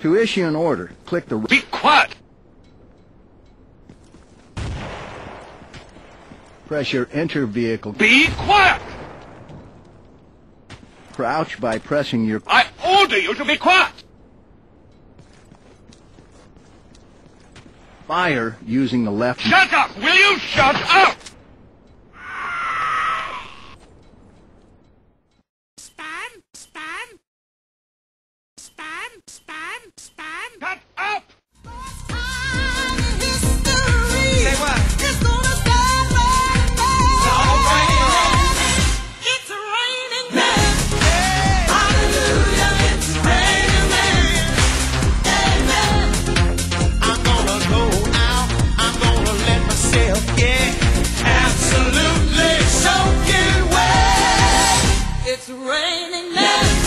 To issue an order, click the... Be quiet! Press your enter vehicle... Be quiet! Crouch by pressing your... I order you to be quiet! fire using the left... Shut up! Will you shut up? Spam! Spam! Spam! Spam! Spam! Shut up! raining men.